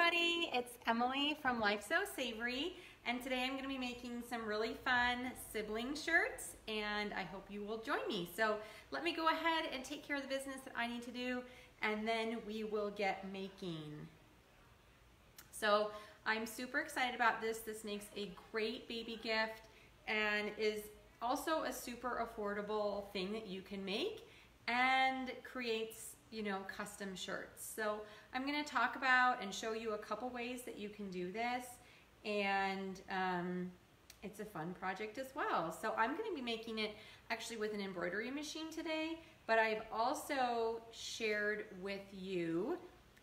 everybody, it's Emily from Life Sew Savory and today I'm going to be making some really fun sibling shirts and I hope you will join me. So let me go ahead and take care of the business that I need to do and then we will get making. So I'm super excited about this. This makes a great baby gift and is also a super affordable thing that you can make and creates you know, custom shirts. So I'm gonna talk about and show you a couple ways that you can do this and um, it's a fun project as well. So I'm gonna be making it actually with an embroidery machine today, but I've also shared with you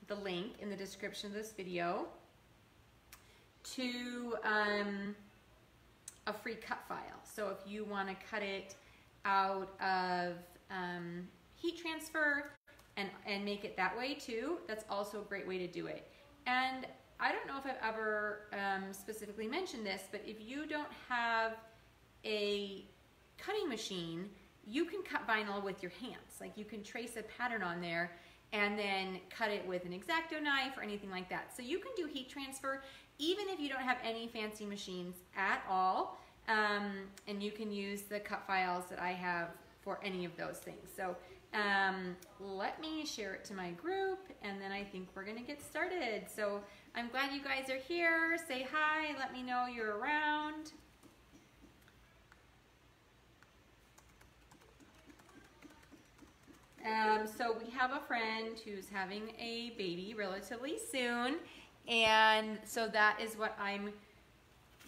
the link in the description of this video to um, a free cut file. So if you wanna cut it out of um, heat transfer, and, and make it that way too, that's also a great way to do it. And I don't know if I've ever um, specifically mentioned this, but if you don't have a cutting machine, you can cut vinyl with your hands. Like you can trace a pattern on there and then cut it with an X-Acto knife or anything like that. So you can do heat transfer even if you don't have any fancy machines at all. Um, and you can use the cut files that I have for any of those things. So um, let me share it to my group and then I think we're gonna get started. So I'm glad you guys are here. Say hi, let me know you're around. Um, so we have a friend who's having a baby relatively soon and so that is what I'm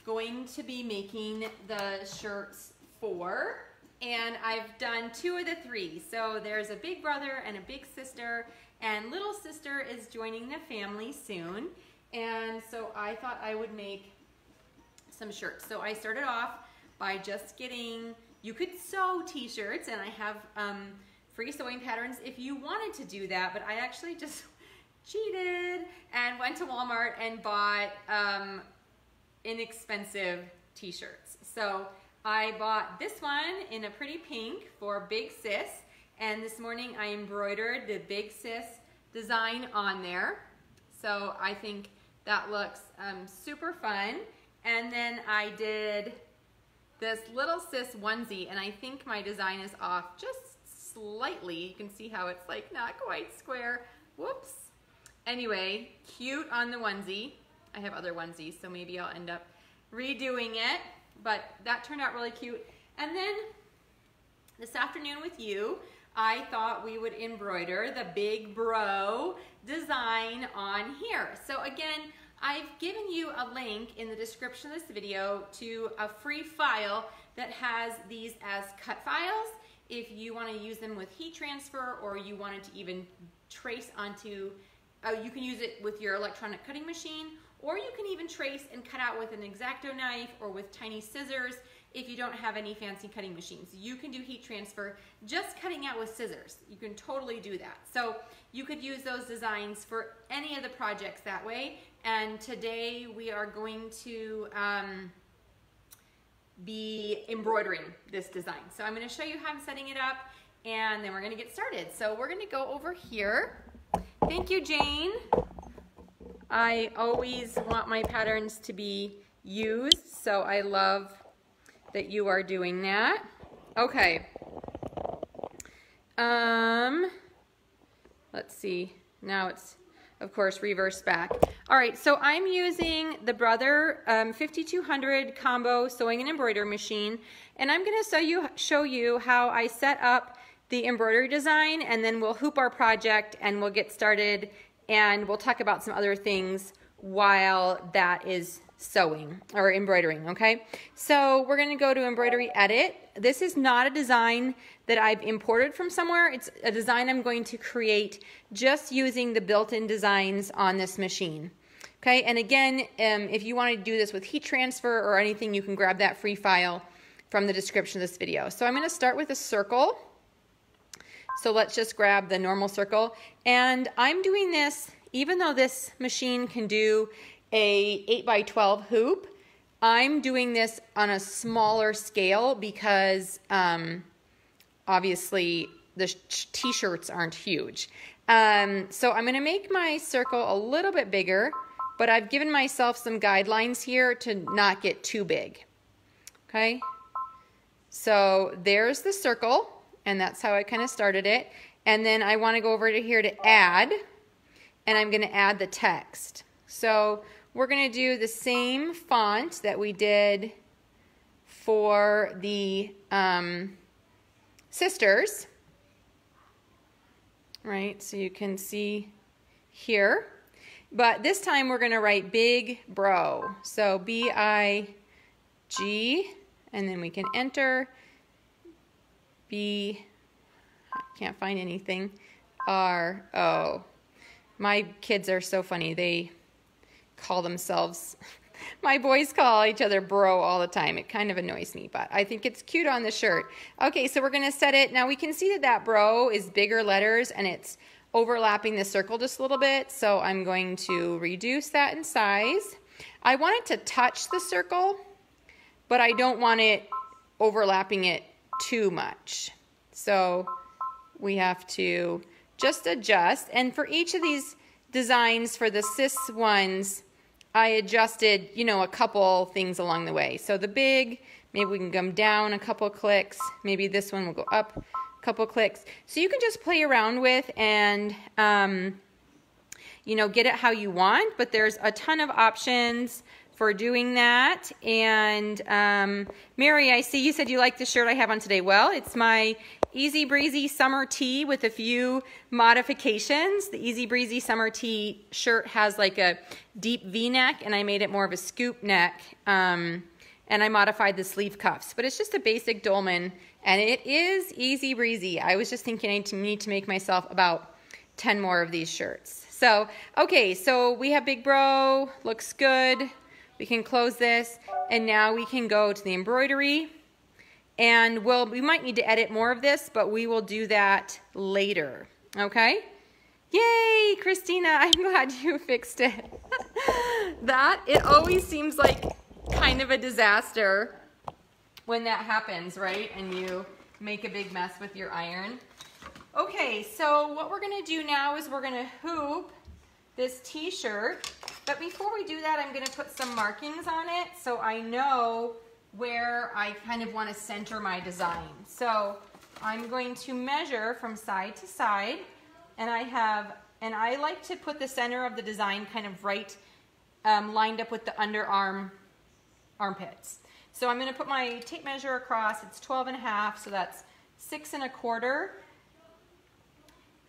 going to be making the shirts for and I've done two of the three. So there's a big brother and a big sister, and little sister is joining the family soon. And so I thought I would make some shirts. So I started off by just getting, you could sew t-shirts, and I have um, free sewing patterns if you wanted to do that, but I actually just cheated and went to Walmart and bought um, inexpensive t-shirts. So I bought this one in a pretty pink for Big Sis. And this morning I embroidered the Big Sis design on there. So I think that looks um, super fun. And then I did this little sis onesie and I think my design is off just slightly. You can see how it's like not quite square. Whoops. Anyway, cute on the onesie. I have other onesies, so maybe I'll end up redoing it but that turned out really cute. And then this afternoon with you, I thought we would embroider the big bro design on here. So again, I've given you a link in the description of this video to a free file that has these as cut files if you want to use them with heat transfer or you wanted to even trace onto, uh, you can use it with your electronic cutting machine or you can even trace and cut out with an X-Acto knife or with tiny scissors if you don't have any fancy cutting machines. You can do heat transfer just cutting out with scissors. You can totally do that. So you could use those designs for any of the projects that way. And today we are going to um, be embroidering this design. So I'm gonna show you how I'm setting it up and then we're gonna get started. So we're gonna go over here. Thank you, Jane. I always want my patterns to be used, so I love that you are doing that. Okay. Um, let's see. Now it's, of course, reverse back. All right, so I'm using the Brother um, 5200 combo sewing and embroidery machine, and I'm gonna show you, show you how I set up the embroidery design, and then we'll hoop our project and we'll get started and we'll talk about some other things while that is sewing or embroidering, okay? So we're gonna go to embroidery edit. This is not a design that I've imported from somewhere. It's a design I'm going to create just using the built-in designs on this machine. Okay, and again, um, if you want to do this with heat transfer or anything, you can grab that free file from the description of this video. So I'm gonna start with a circle. So let's just grab the normal circle. And I'm doing this, even though this machine can do a 8 by 12 hoop, I'm doing this on a smaller scale because um, obviously the t-shirts aren't huge. Um, so I'm gonna make my circle a little bit bigger but I've given myself some guidelines here to not get too big. Okay, so there's the circle, and that's how I kind of started it. And then I want to go over to here to add, and I'm going to add the text. So we're going to do the same font that we did for the um, sisters. Right, so you can see here. But this time we're going to write big bro. So B-I-G, and then we can enter B, I can't find anything, R-O. Oh, my kids are so funny. They call themselves, my boys call each other bro all the time. It kind of annoys me, but I think it's cute on the shirt. Okay, so we're going to set it. Now we can see that that bro is bigger letters and it's overlapping the circle just a little bit. So I'm going to reduce that in size. I want it to touch the circle, but I don't want it overlapping it too much. So we have to just adjust. And for each of these designs for the sis ones, I adjusted, you know, a couple things along the way. So the big, maybe we can come down a couple clicks. Maybe this one will go up a couple clicks. So you can just play around with and, um, you know, get it how you want, but there's a ton of options for doing that. And um, Mary, I see you said you like the shirt I have on today. Well, it's my Easy Breezy Summer Tee with a few modifications. The Easy Breezy Summer Tee shirt has like a deep V-neck and I made it more of a scoop neck. Um, and I modified the sleeve cuffs. But it's just a basic dolman and it is easy breezy. I was just thinking I need to make myself about 10 more of these shirts. So, okay, so we have Big Bro, looks good. We can close this and now we can go to the embroidery. And we'll, we might need to edit more of this, but we will do that later, okay? Yay, Christina, I'm glad you fixed it. that, it always seems like kind of a disaster when that happens, right? And you make a big mess with your iron. Okay, so what we're gonna do now is we're gonna hoop this t-shirt. But before we do that, I'm gonna put some markings on it so I know where I kind of want to center my design. So I'm going to measure from side to side and I have, and I like to put the center of the design kind of right um, lined up with the underarm armpits. So I'm going to put my tape measure across. It's 12 and a half, so that's six and a quarter.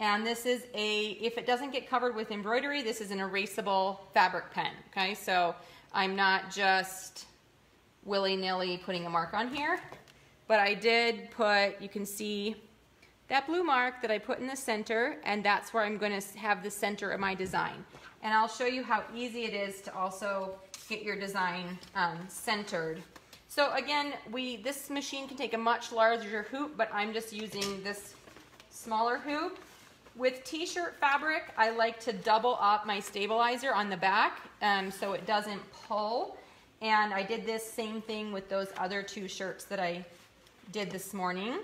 And this is a, if it doesn't get covered with embroidery, this is an erasable fabric pen, okay? So I'm not just willy-nilly putting a mark on here. But I did put, you can see that blue mark that I put in the center, and that's where I'm going to have the center of my design. And I'll show you how easy it is to also get your design um, centered. So again, we this machine can take a much larger hoop, but I'm just using this smaller hoop. With t-shirt fabric, I like to double up my stabilizer on the back um, so it doesn't pull. And I did this same thing with those other two shirts that I did this morning.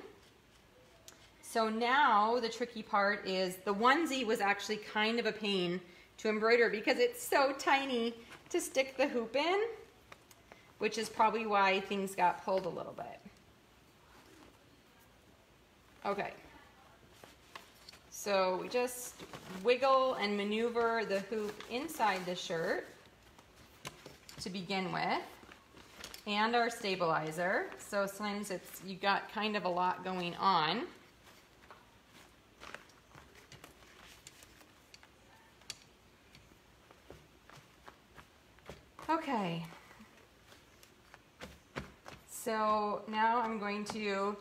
So now the tricky part is the onesie was actually kind of a pain to embroider because it's so tiny to stick the hoop in, which is probably why things got pulled a little bit. Okay. So we just wiggle and maneuver the hoop inside the shirt to begin with and our stabilizer. So sometimes it's you got kind of a lot going on. Okay. So now I'm going to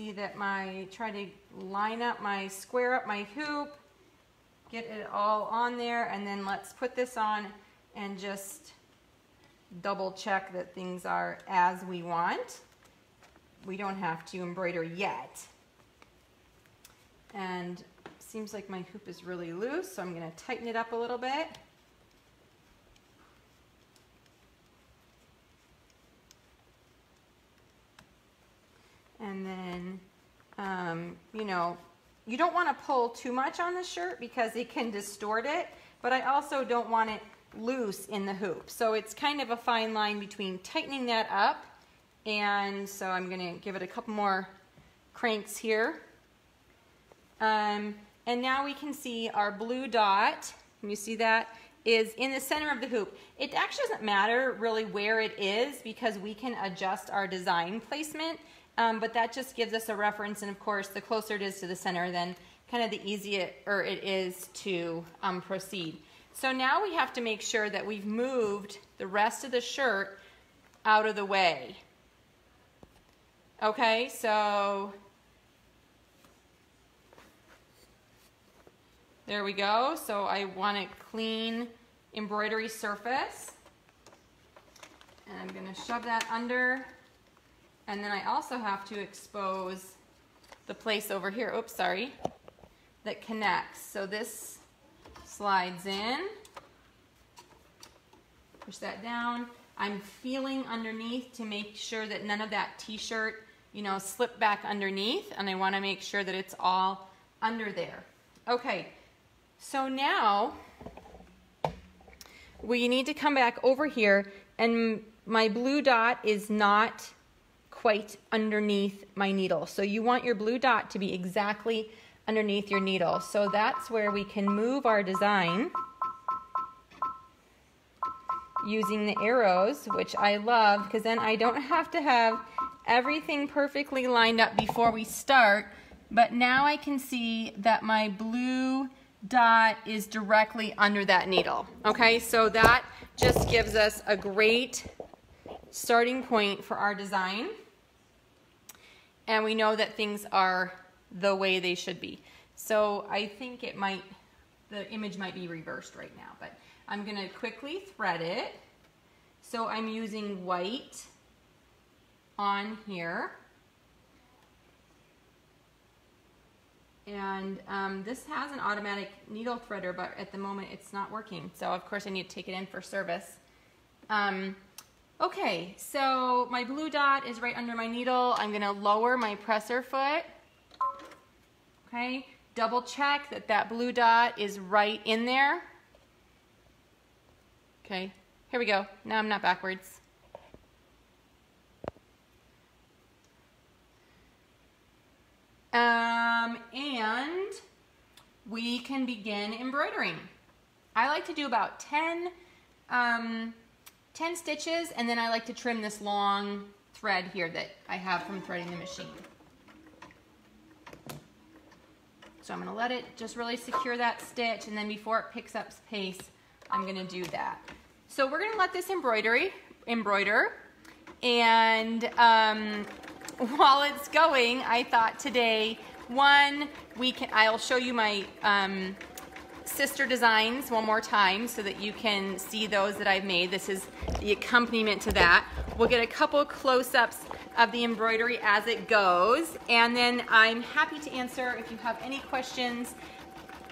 see that my, try to line up my, square up my hoop, get it all on there, and then let's put this on and just double check that things are as we want. We don't have to embroider yet. And seems like my hoop is really loose, so I'm going to tighten it up a little bit. And then, um, you know, you don't want to pull too much on the shirt because it can distort it, but I also don't want it loose in the hoop. So it's kind of a fine line between tightening that up and so I'm gonna give it a couple more cranks here. Um, and now we can see our blue dot, can you see that, is in the center of the hoop. It actually doesn't matter really where it is because we can adjust our design placement, um, but that just gives us a reference and of course the closer it is to the center then kind of the easier it is to um, proceed. So now we have to make sure that we've moved the rest of the shirt out of the way. Okay, so there we go. So I want a clean embroidery surface. And I'm gonna shove that under. And then I also have to expose the place over here, oops, sorry, that connects. So this slides in. Push that down. I'm feeling underneath to make sure that none of that t-shirt you know, slip back underneath and I want to make sure that it's all under there. Okay, so now we need to come back over here and my blue dot is not quite underneath my needle. So you want your blue dot to be exactly underneath your needle. So that's where we can move our design using the arrows, which I love because then I don't have to have everything perfectly lined up before we start, but now I can see that my blue dot is directly under that needle. Okay, so that just gives us a great starting point for our design. And we know that things are the way they should be. So I think it might, the image might be reversed right now, but I'm gonna quickly thread it. So I'm using white on here. And um, this has an automatic needle threader, but at the moment it's not working. So of course I need to take it in for service. Um, okay, so my blue dot is right under my needle. I'm gonna lower my presser foot. Okay, double check that that blue dot is right in there. Okay, here we go. Now I'm not backwards. Um, and we can begin embroidering. I like to do about 10, um, 10 stitches and then I like to trim this long thread here that I have from threading the machine. So I'm gonna let it just really secure that stitch and then before it picks up pace, I'm gonna do that. So we're gonna let this embroidery, embroider and um, while it's going, I thought today, one, we can, I'll show you my um, sister designs one more time so that you can see those that I've made. This is the accompaniment to that. We'll get a couple close-ups of the embroidery as it goes. And then I'm happy to answer if you have any questions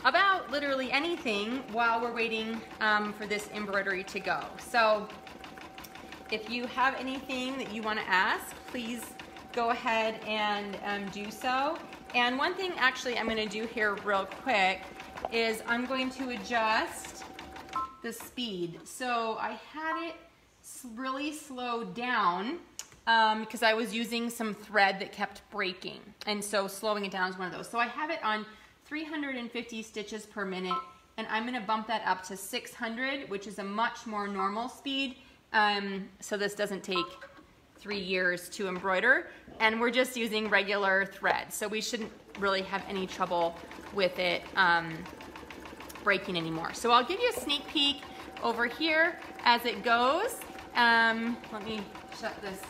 about literally anything while we're waiting um, for this embroidery to go. So if you have anything that you want to ask, please go ahead and um, do so. And one thing actually I'm going to do here real quick is I'm going to adjust the speed. So I had it really slowed down um, because I was using some thread that kept breaking. And so slowing it down is one of those. So I have it on 350 stitches per minute and I'm gonna bump that up to 600, which is a much more normal speed. Um, so this doesn't take three years to embroider and we're just using regular thread. So we shouldn't really have any trouble with it um, breaking anymore. So I'll give you a sneak peek over here as it goes. Um, let me shut this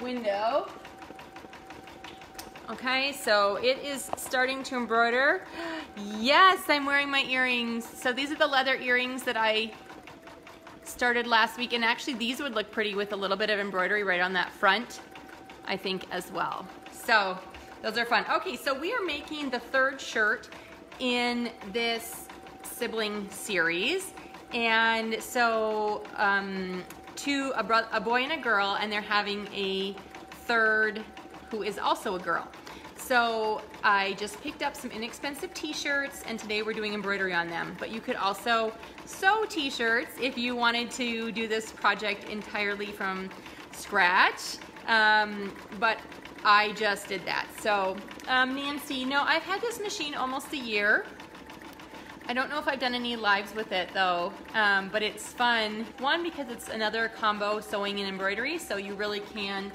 window. Okay, so it is starting to embroider. Yes, I'm wearing my earrings. So these are the leather earrings that I started last week and actually these would look pretty with a little bit of embroidery right on that front I think as well so those are fun okay so we are making the third shirt in this sibling series and so um, two a, a boy and a girl and they're having a third who is also a girl so I just picked up some inexpensive t-shirts and today we're doing embroidery on them. But you could also sew t-shirts if you wanted to do this project entirely from scratch. Um, but I just did that. So um, Nancy, no, I've had this machine almost a year. I don't know if I've done any lives with it though, um, but it's fun. One, because it's another combo sewing and embroidery, so you really can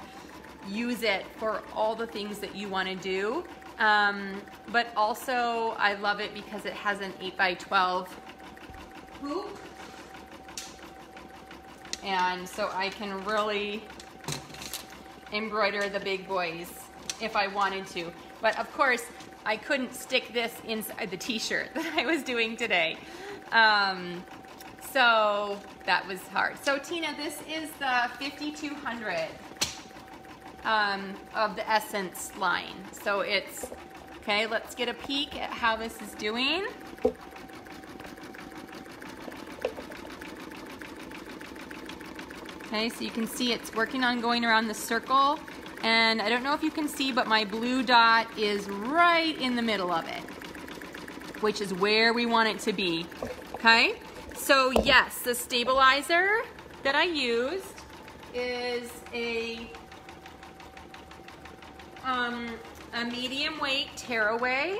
use it for all the things that you want to do. Um, but also, I love it because it has an 8 by 12 hoop. And so I can really embroider the big boys if I wanted to. But of course, I couldn't stick this inside the t-shirt that I was doing today. Um, so that was hard. So Tina, this is the 5200 um, of the Essence line. So it's, okay, let's get a peek at how this is doing. Okay, so you can see it's working on going around the circle. And I don't know if you can see, but my blue dot is right in the middle of it, which is where we want it to be, okay? So yes, the stabilizer that I used is a um, a medium weight tearaway.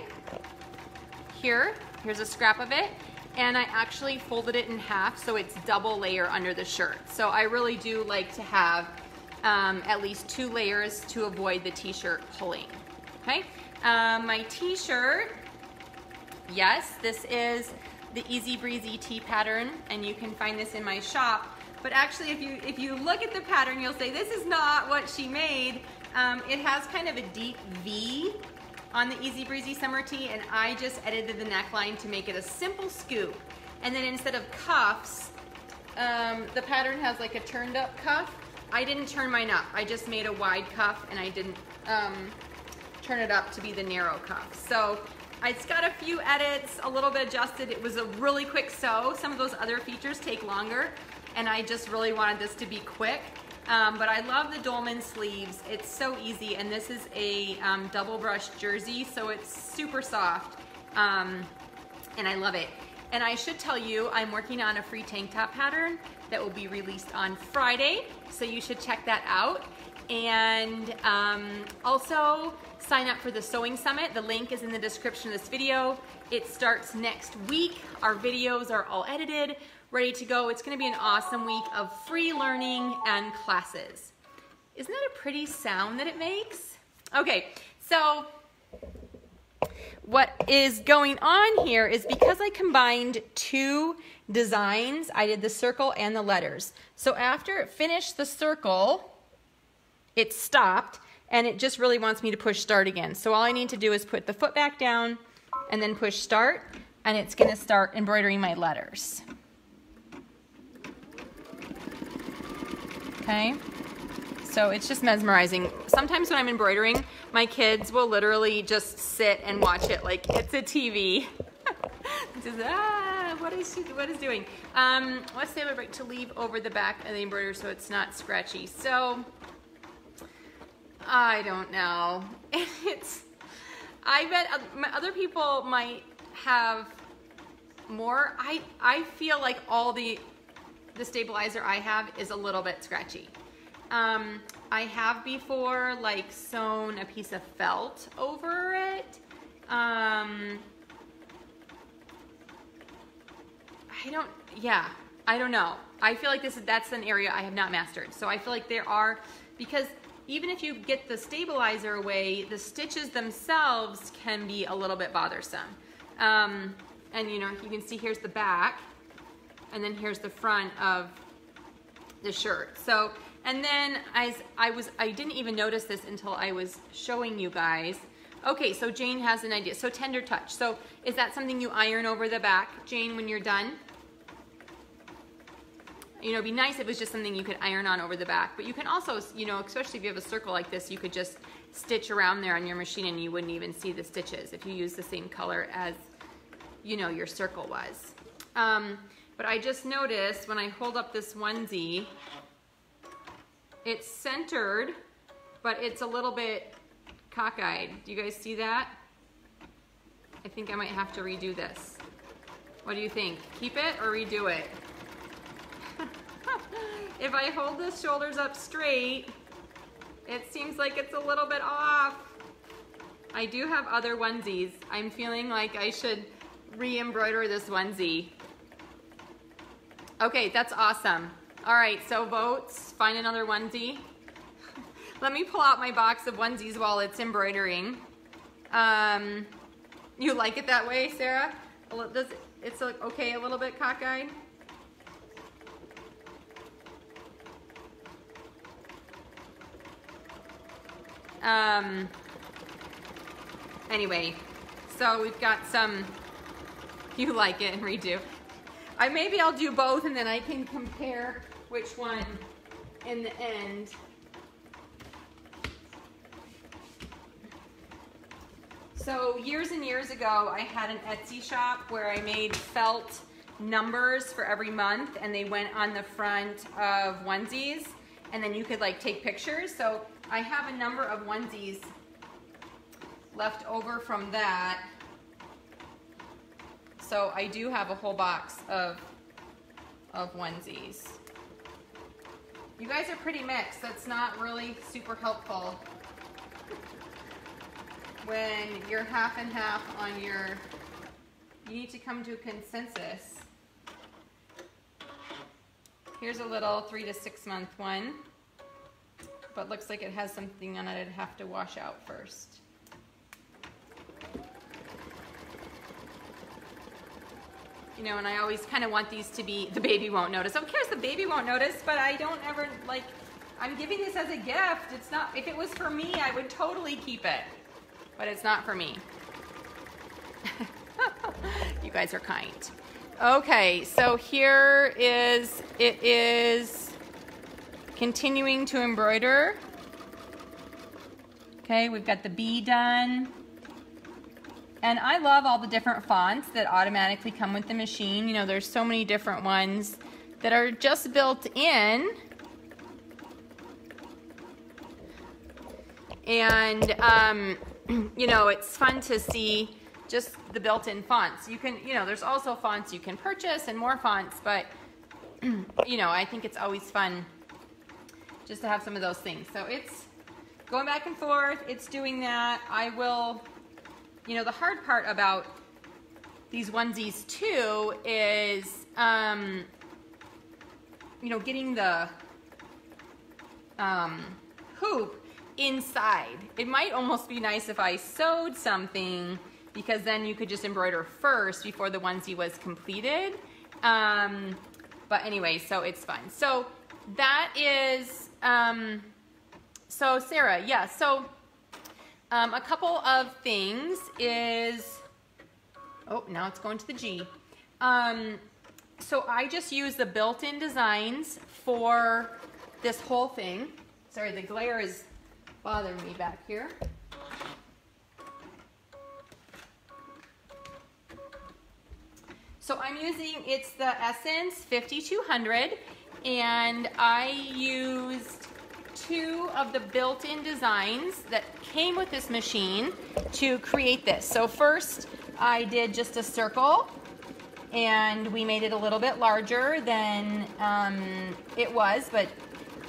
Here, here's a scrap of it. And I actually folded it in half so it's double layer under the shirt. So I really do like to have um, at least two layers to avoid the t-shirt pulling. Okay, um, my t-shirt, yes, this is the Easy Breezy tee pattern and you can find this in my shop. But actually if you, if you look at the pattern, you'll say this is not what she made um, it has kind of a deep V on the Easy Breezy Summer Tee and I just edited the neckline to make it a simple scoop. And then instead of cuffs, um, the pattern has like a turned up cuff. I didn't turn mine up. I just made a wide cuff and I didn't um, turn it up to be the narrow cuff. So it's got a few edits, a little bit adjusted. It was a really quick sew. Some of those other features take longer and I just really wanted this to be quick. Um, but I love the dolman sleeves. It's so easy, and this is a um, double brush jersey, so it's super soft, um, and I love it. And I should tell you, I'm working on a free tank top pattern that will be released on Friday, so you should check that out. And um, also sign up for the Sewing Summit. The link is in the description of this video. It starts next week. Our videos are all edited ready to go. It's gonna be an awesome week of free learning and classes. Isn't that a pretty sound that it makes? Okay, so what is going on here is because I combined two designs, I did the circle and the letters. So after it finished the circle, it stopped and it just really wants me to push start again. So all I need to do is put the foot back down and then push start and it's gonna start embroidering my letters. okay? So it's just mesmerizing. Sometimes when I'm embroidering, my kids will literally just sit and watch it like it's a TV. just, ah, what is she, what is doing? Um, what's the other break to leave over the back of the embroidery so it's not scratchy? So, I don't know. It's, I bet other people might have more. I, I feel like all the the stabilizer I have is a little bit scratchy. Um, I have before like sewn a piece of felt over it. Um, I don't, yeah, I don't know. I feel like this is, that's an area I have not mastered. So I feel like there are, because even if you get the stabilizer away, the stitches themselves can be a little bit bothersome. Um, and you know, you can see here's the back and then here's the front of the shirt. So, and then as I was, I didn't even notice this until I was showing you guys. Okay, so Jane has an idea. So tender touch. So is that something you iron over the back, Jane, when you're done? You know, it'd be nice if it was just something you could iron on over the back. But you can also, you know, especially if you have a circle like this, you could just stitch around there on your machine and you wouldn't even see the stitches if you use the same color as, you know, your circle was. Um, but I just noticed when I hold up this onesie, it's centered, but it's a little bit cockeyed. Do you guys see that? I think I might have to redo this. What do you think? Keep it or redo it? if I hold the shoulders up straight, it seems like it's a little bit off. I do have other onesies. I'm feeling like I should re-embroider this onesie. Okay, that's awesome. All right, so votes, find another onesie. Let me pull out my box of onesies while it's embroidering. Um, you like it that way, Sarah? Does it's okay a little bit cockeyed? Um, anyway, so we've got some, you like it and redo. I maybe I'll do both and then I can compare which one in the end. So years and years ago, I had an Etsy shop where I made felt numbers for every month and they went on the front of onesies and then you could like take pictures. So I have a number of onesies left over from that. So I do have a whole box of, of onesies. You guys are pretty mixed. That's not really super helpful when you're half and half on your, you need to come to a consensus. Here's a little three to six month one, but looks like it has something on it I'd have to wash out first. You know, and I always kind of want these to be, the baby won't notice. Of course the baby won't notice, but I don't ever, like, I'm giving this as a gift. It's not, if it was for me, I would totally keep it but it's not for me. you guys are kind. Okay, so here is, it is continuing to embroider. Okay, we've got the B done. And I love all the different fonts that automatically come with the machine. You know, there's so many different ones that are just built in. And um, you know, it's fun to see just the built-in fonts. You can, you know, there's also fonts you can purchase and more fonts, but, you know, I think it's always fun just to have some of those things. So it's going back and forth. It's doing that. I will, you know, the hard part about these onesies too is, um, you know, getting the um, hoop inside. It might almost be nice if I sewed something because then you could just embroider first before the onesie was completed. Um, but anyway, so it's fun. So that is, um, so Sarah, yeah, so um, a couple of things is, oh, now it's going to the G. Um, so I just use the built-in designs for this whole thing. Sorry, the glare is bothering me back here. So I'm using, it's the Essence 5200 and I used two of the built-in designs that came with this machine to create this. So first I did just a circle and we made it a little bit larger than um, it was, but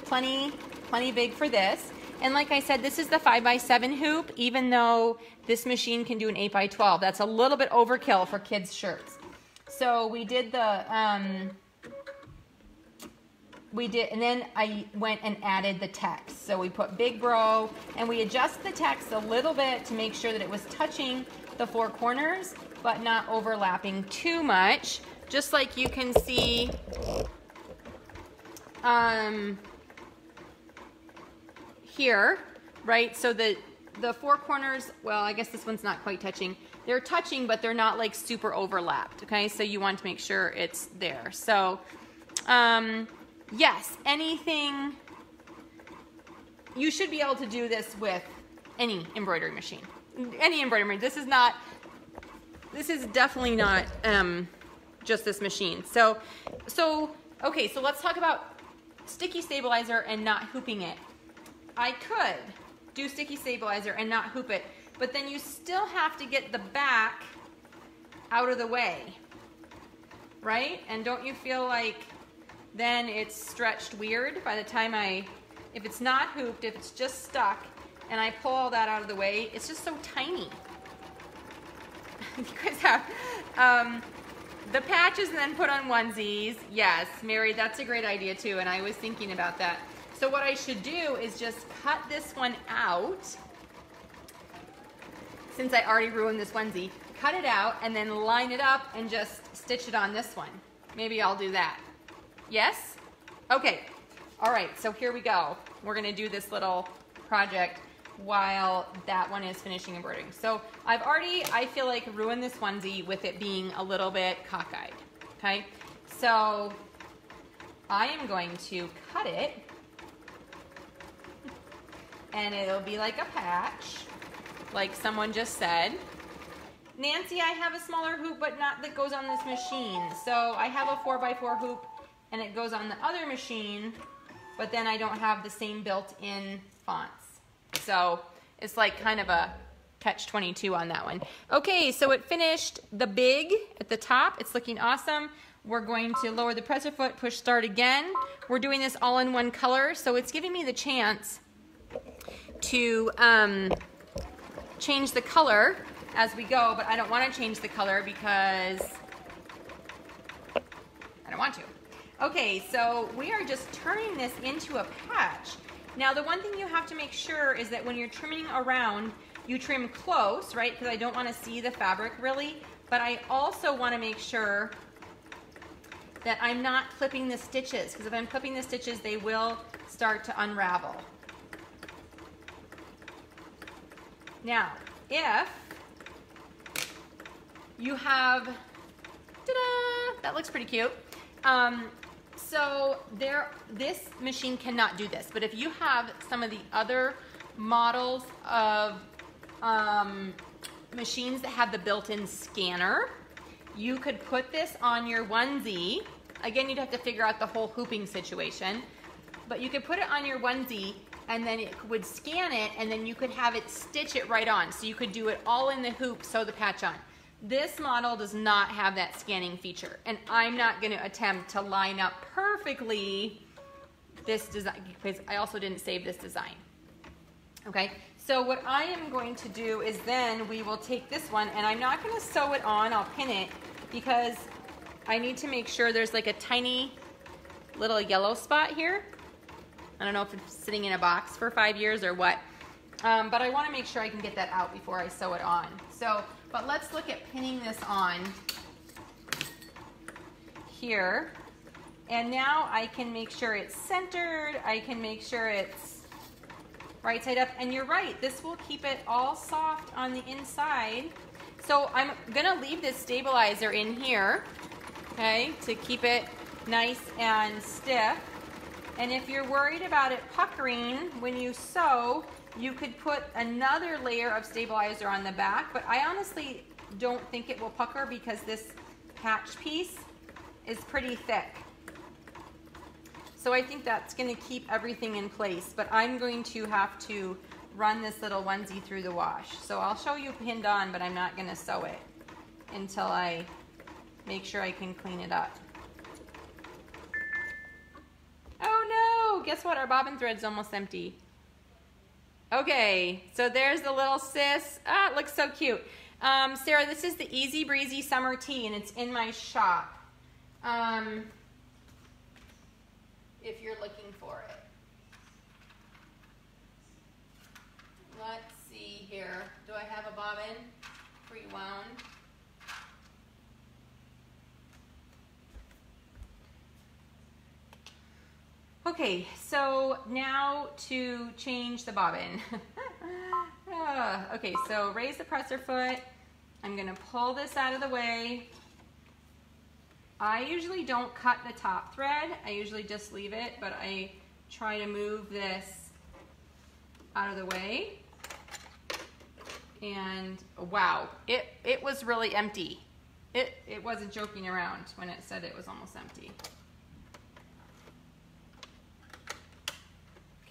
plenty, plenty big for this. And like I said, this is the 5x7 hoop, even though this machine can do an 8x12. That's a little bit overkill for kids' shirts. So we did the, um, we did, and then I went and added the text. So we put Big Bro, and we adjust the text a little bit to make sure that it was touching the four corners, but not overlapping too much. Just like you can see, um, here, right? So the, the four corners, well, I guess this one's not quite touching. They're touching, but they're not like super overlapped, okay? So you want to make sure it's there. So, um, yes, anything, you should be able to do this with any embroidery machine. Any embroidery, this is not, this is definitely not um, just this machine. So, so, okay, so let's talk about sticky stabilizer and not hooping it. I could, do sticky stabilizer and not hoop it. But then you still have to get the back out of the way, right? And don't you feel like then it's stretched weird by the time I, if it's not hooped, if it's just stuck, and I pull all that out of the way, it's just so tiny. you guys have um, the patches and then put on onesies. Yes, Mary, that's a great idea too, and I was thinking about that. So what I should do is just cut this one out, since I already ruined this onesie, cut it out and then line it up and just stitch it on this one. Maybe I'll do that. Yes? Okay. All right, so here we go. We're gonna do this little project while that one is finishing embroidering. So I've already, I feel like, ruined this onesie with it being a little bit cockeyed, okay? So I am going to cut it and it'll be like a patch, like someone just said. Nancy, I have a smaller hoop, but not that goes on this machine. So I have a 4x4 hoop and it goes on the other machine, but then I don't have the same built-in fonts. So it's like kind of a catch 22 on that one. Okay, so it finished the big at the top. It's looking awesome. We're going to lower the presser foot, push start again. We're doing this all in one color, so it's giving me the chance to um, change the color as we go, but I don't want to change the color because I don't want to. Okay, so we are just turning this into a patch. Now the one thing you have to make sure is that when you're trimming around, you trim close, right? Because I don't want to see the fabric really, but I also want to make sure that I'm not clipping the stitches because if I'm clipping the stitches, they will start to unravel. Now, if you have, that looks pretty cute. Um, so there, this machine cannot do this, but if you have some of the other models of um, machines that have the built-in scanner, you could put this on your onesie. Again, you'd have to figure out the whole hooping situation, but you could put it on your onesie and then it would scan it and then you could have it stitch it right on. So you could do it all in the hoop, sew the patch on. This model does not have that scanning feature, and I'm not gonna attempt to line up perfectly this design, because I also didn't save this design. Okay, so what I am going to do is then we will take this one, and I'm not gonna sew it on, I'll pin it, because I need to make sure there's like a tiny little yellow spot here. I don't know if it's sitting in a box for five years or what, um, but I wanna make sure I can get that out before I sew it on. So but let's look at pinning this on here. And now I can make sure it's centered. I can make sure it's right side up. And you're right, this will keep it all soft on the inside. So I'm gonna leave this stabilizer in here, okay, to keep it nice and stiff. And if you're worried about it puckering when you sew, you could put another layer of stabilizer on the back, but I honestly don't think it will pucker because this patch piece is pretty thick. So I think that's gonna keep everything in place, but I'm going to have to run this little onesie through the wash. So I'll show you pinned on, but I'm not gonna sew it until I make sure I can clean it up. Oh no, guess what? Our bobbin thread's almost empty. Okay, so there's the little sis. Ah, it looks so cute. Um, Sarah, this is the Easy Breezy Summer Tee, and it's in my shop. Um, if you're looking for it. Let's see here. Do I have a bobbin pre-wound? Okay, so now to change the bobbin. ah, okay, so raise the presser foot. I'm gonna pull this out of the way. I usually don't cut the top thread. I usually just leave it, but I try to move this out of the way. And wow, it, it was really empty. It, it wasn't joking around when it said it was almost empty.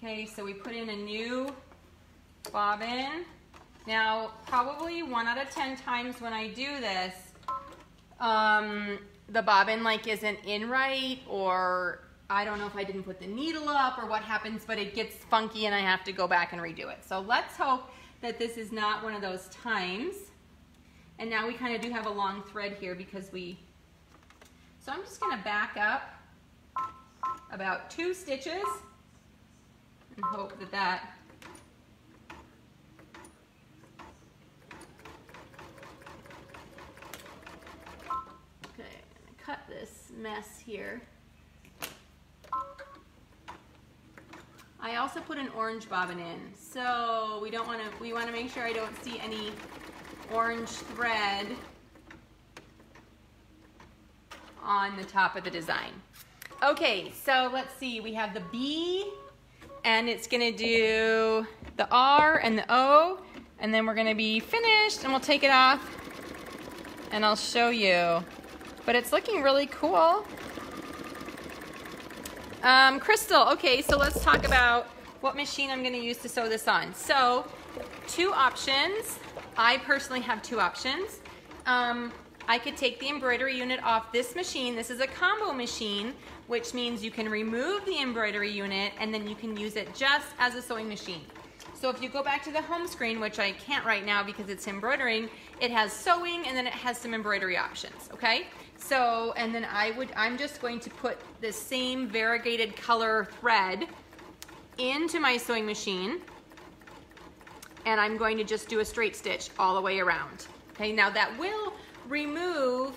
Okay, so we put in a new bobbin. Now, probably one out of 10 times when I do this, um, the bobbin like isn't in right or I don't know if I didn't put the needle up or what happens, but it gets funky and I have to go back and redo it. So let's hope that this is not one of those times. And now we kind of do have a long thread here because we, so I'm just gonna back up about two stitches and hope that that Okay, cut this mess here. I also put an orange bobbin in, so we don't want to, we want to make sure I don't see any orange thread on the top of the design. Okay, so let's see, we have the B, and it's gonna do the R and the O, and then we're gonna be finished, and we'll take it off, and I'll show you. But it's looking really cool. Um, Crystal, okay, so let's talk about what machine I'm gonna use to sew this on. So, two options. I personally have two options. Um, I could take the embroidery unit off this machine. This is a combo machine, which means you can remove the embroidery unit and then you can use it just as a sewing machine. So if you go back to the home screen, which I can't right now because it's embroidering, it has sewing and then it has some embroidery options, okay? So, and then I would, I'm just going to put the same variegated color thread into my sewing machine and I'm going to just do a straight stitch all the way around. Okay, now that will remove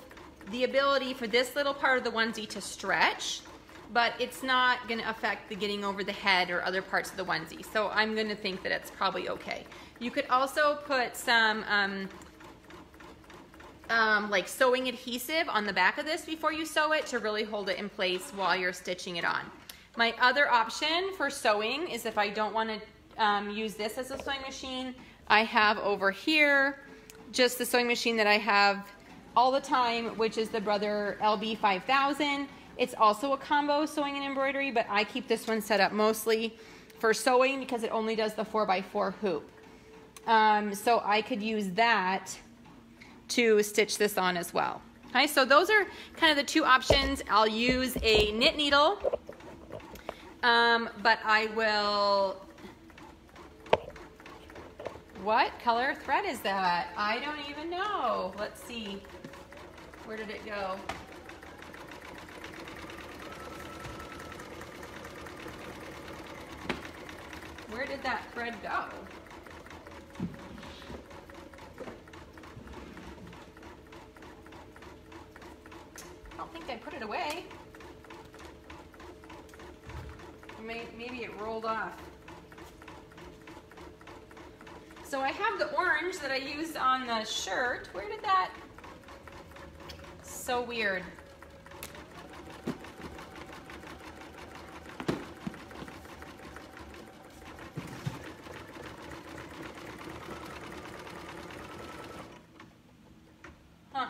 the ability for this little part of the onesie to stretch, but it's not gonna affect the getting over the head or other parts of the onesie. So I'm gonna think that it's probably okay. You could also put some um, um, like sewing adhesive on the back of this before you sew it to really hold it in place while you're stitching it on. My other option for sewing is if I don't want to um, use this as a sewing machine, I have over here just the sewing machine that I have all the time, which is the Brother LB5000. It's also a combo sewing and embroidery, but I keep this one set up mostly for sewing because it only does the 4x4 hoop. Um, so I could use that to stitch this on as well. Okay, so those are kind of the two options. I'll use a knit needle, um, but I will, what color thread is that? I don't even know. Let's see, where did it go? Where did that thread go? I don't think I put it away. Maybe it rolled off. So I have the orange that I used on the shirt. Where did that? So weird. Huh.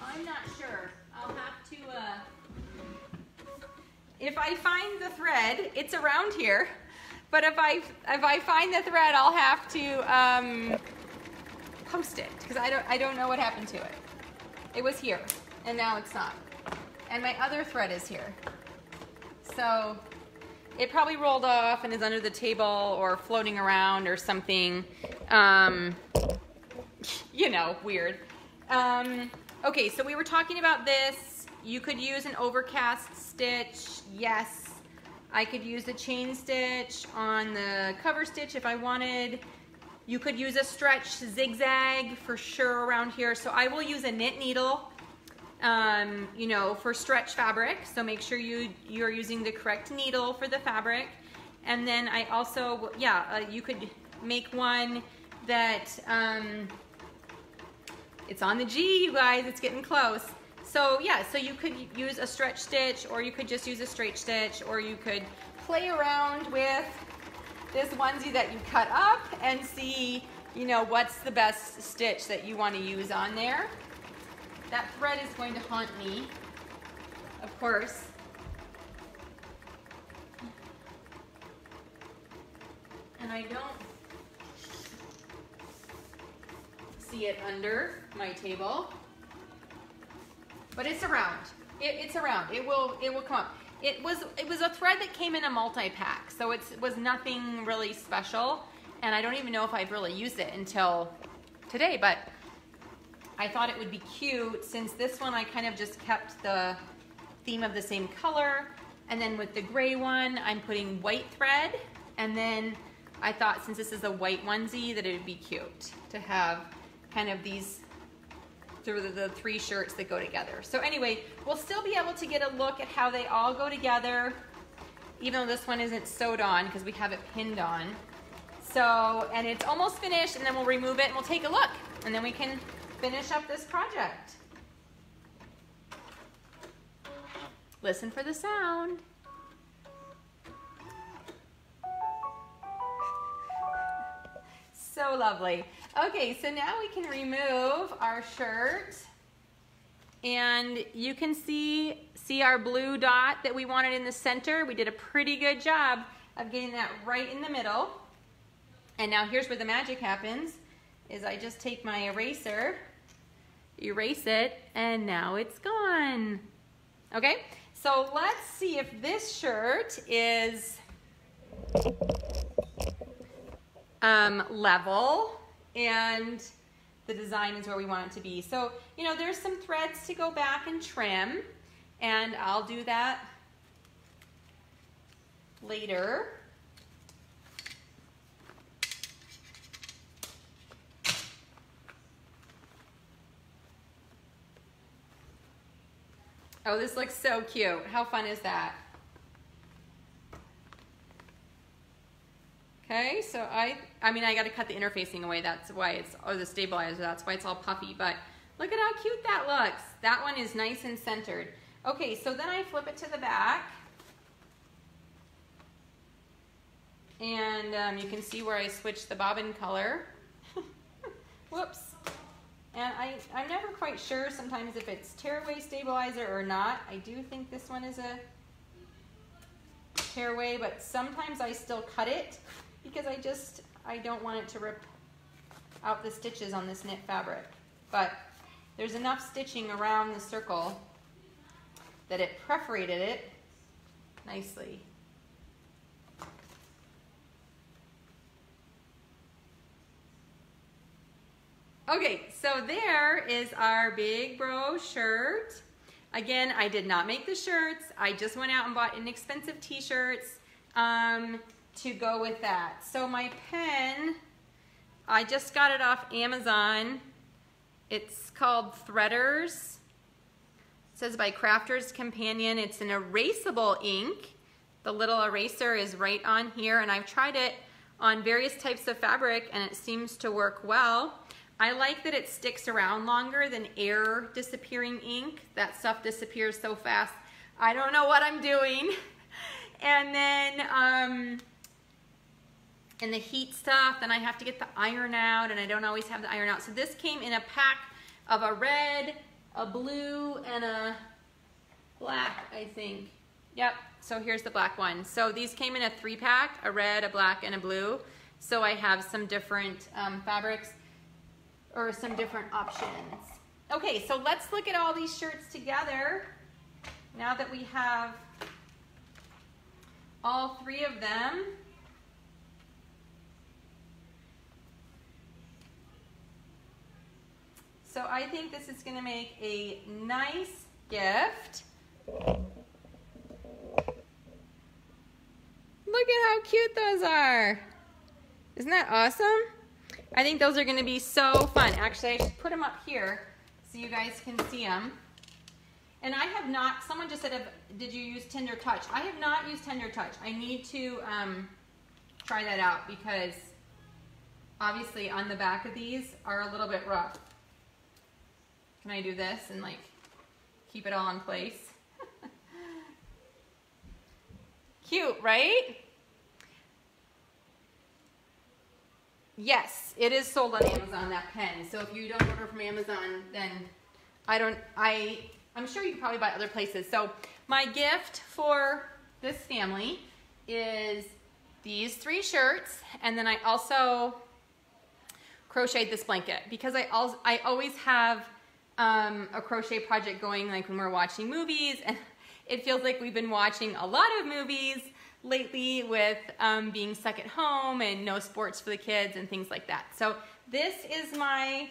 I'm not sure. I'll have to, uh... If I find the thread, it's around here. But if I if I find the thread, I'll have to um, post it because I don't I don't know what happened to it. It was here, and now it's not. And my other thread is here. So it probably rolled off and is under the table or floating around or something. Um, you know, weird. Um, okay, so we were talking about this. You could use an overcast stitch. Yes, I could use a chain stitch on the cover stitch if I wanted. You could use a stretch zigzag for sure around here. So I will use a knit needle, um, you know, for stretch fabric. So make sure you, you're using the correct needle for the fabric. And then I also, yeah, uh, you could make one that, um, it's on the G, you guys, it's getting close. So yeah, so you could use a stretch stitch or you could just use a straight stitch or you could play around with this onesie that you cut up and see, you know, what's the best stitch that you want to use on there. That thread is going to haunt me, of course. and I don't see it under my table. But it's around. It, it's around. It will it will come up. It was it was a thread that came in a multi-pack, so it was nothing really special. And I don't even know if I've really used it until today, but I thought it would be cute since this one I kind of just kept the theme of the same color. And then with the gray one, I'm putting white thread. And then I thought since this is a white onesie that it would be cute to have kind of these through the, three shirts that go together. So anyway, we'll still be able to get a look at how they all go together, even though this one isn't sewed on because we have it pinned on. So, and it's almost finished and then we'll remove it and we'll take a look and then we can finish up this project. Listen for the sound. So lovely. Okay, so now we can remove our shirt and you can see, see our blue dot that we wanted in the center. We did a pretty good job of getting that right in the middle. And now here's where the magic happens, is I just take my eraser, erase it, and now it's gone. Okay, so let's see if this shirt is um, level and the design is where we want it to be. So, you know, there's some threads to go back and trim, and I'll do that later. Oh, this looks so cute. How fun is that? Okay, so I, I mean, I got to cut the interfacing away. That's why it's, or the stabilizer, that's why it's all puffy. But look at how cute that looks. That one is nice and centered. Okay, so then I flip it to the back. And um, you can see where I switched the bobbin color. Whoops. And I, I'm never quite sure sometimes if it's tearaway stabilizer or not. I do think this one is a tearaway, but sometimes I still cut it because I just, I don't want it to rip out the stitches on this knit fabric. But there's enough stitching around the circle that it perforated it nicely. Okay, so there is our big bro shirt. Again, I did not make the shirts. I just went out and bought inexpensive t-shirts. Um, to go with that. So my pen, I just got it off Amazon. It's called Threaders. It says by Crafters Companion. It's an erasable ink. The little eraser is right on here and I've tried it on various types of fabric and it seems to work well. I like that it sticks around longer than air disappearing ink. That stuff disappears so fast. I don't know what I'm doing. And then um, and the heat stuff, then I have to get the iron out, and I don't always have the iron out. So this came in a pack of a red, a blue, and a black, I think. Yep, so here's the black one. So these came in a three pack, a red, a black, and a blue. So I have some different um, fabrics or some different options. Okay, so let's look at all these shirts together now that we have all three of them. So I think this is gonna make a nice gift. Look at how cute those are. Isn't that awesome? I think those are gonna be so fun. Actually, I should put them up here so you guys can see them. And I have not, someone just said, did you use Tender Touch? I have not used Tender Touch. I need to um, try that out because obviously on the back of these are a little bit rough. Can I do this and like keep it all in place? Cute, right? Yes, it is sold on Amazon, that pen. So if you don't order from Amazon, then I don't, I, I'm sure you can probably buy other places. So my gift for this family is these three shirts, and then I also crocheted this blanket because I, also, I always have um, a crochet project going like when we're watching movies and it feels like we've been watching a lot of movies lately with um, being stuck at home and no sports for the kids and things like that. So this is my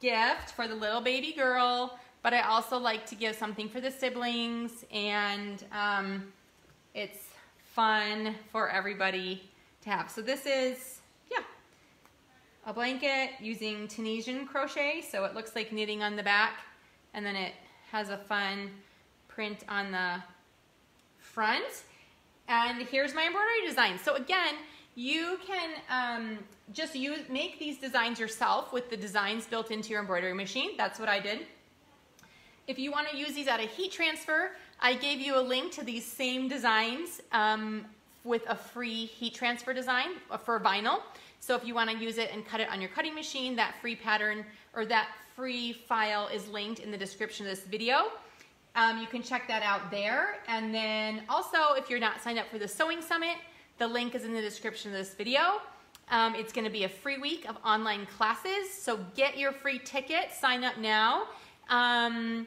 gift for the little baby girl, but I also like to give something for the siblings and um, it's fun for everybody to have. So this is, a blanket using Tunisian crochet. So it looks like knitting on the back and then it has a fun print on the front. And here's my embroidery design. So again, you can um, just use make these designs yourself with the designs built into your embroidery machine. That's what I did. If you want to use these at a heat transfer, I gave you a link to these same designs um, with a free heat transfer design uh, for vinyl. So if you want to use it and cut it on your cutting machine, that free pattern or that free file is linked in the description of this video. Um, you can check that out there. And then also, if you're not signed up for the Sewing Summit, the link is in the description of this video. Um, it's going to be a free week of online classes. So get your free ticket, sign up now. Um,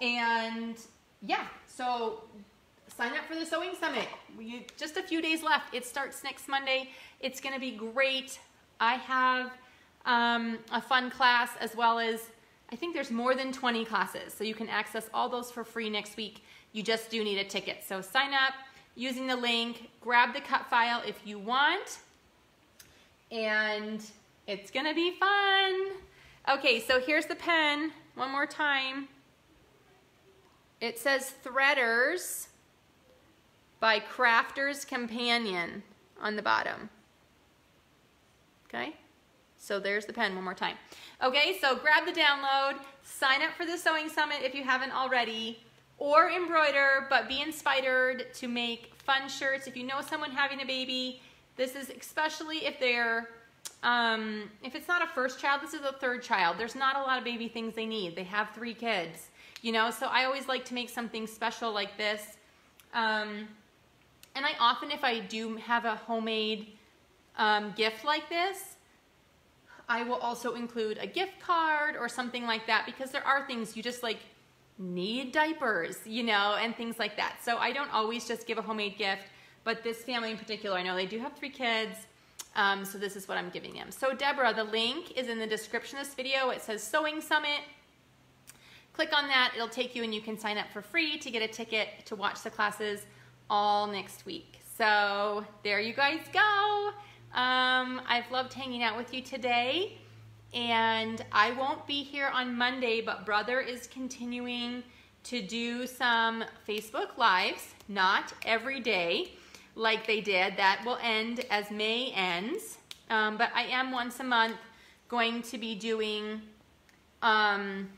and yeah, so sign up for the Sewing Summit. We, just a few days left. It starts next Monday. It's going to be great. I have um, a fun class as well as I think there's more than 20 classes, so you can access all those for free next week. You just do need a ticket. So sign up using the link, grab the cut file if you want, and it's gonna be fun. Okay, so here's the pen, one more time. It says Threaders by Crafter's Companion on the bottom. Okay? So there's the pen one more time. Okay, so grab the download, sign up for the Sewing Summit if you haven't already, or embroider, but be inspired to make fun shirts. If you know someone having a baby, this is especially if they're, um, if it's not a first child, this is a third child. There's not a lot of baby things they need. They have three kids, you know, so I always like to make something special like this. Um, and I often, if I do have a homemade um, gift like this, I will also include a gift card or something like that because there are things you just like need diapers, you know, and things like that. So I don't always just give a homemade gift, but this family in particular, I know they do have three kids, um, so this is what I'm giving them. So Deborah, the link is in the description of this video. It says Sewing Summit. Click on that, it'll take you and you can sign up for free to get a ticket to watch the classes all next week. So there you guys go. Um, I've loved hanging out with you today. And I won't be here on Monday, but Brother is continuing to do some Facebook Lives, not every day like they did. That will end as May ends. Um, but I am once a month going to be doing um,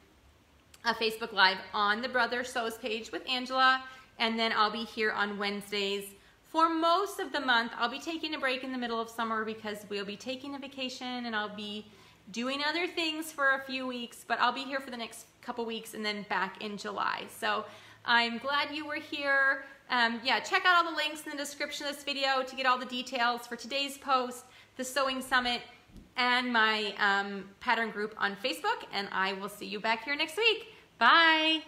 a Facebook Live on the Brother Sews page with Angela. And then I'll be here on Wednesdays for most of the month, I'll be taking a break in the middle of summer because we'll be taking a vacation and I'll be doing other things for a few weeks, but I'll be here for the next couple weeks and then back in July. So I'm glad you were here. Um, yeah, check out all the links in the description of this video to get all the details for today's post, the Sewing Summit, and my um, pattern group on Facebook, and I will see you back here next week. Bye!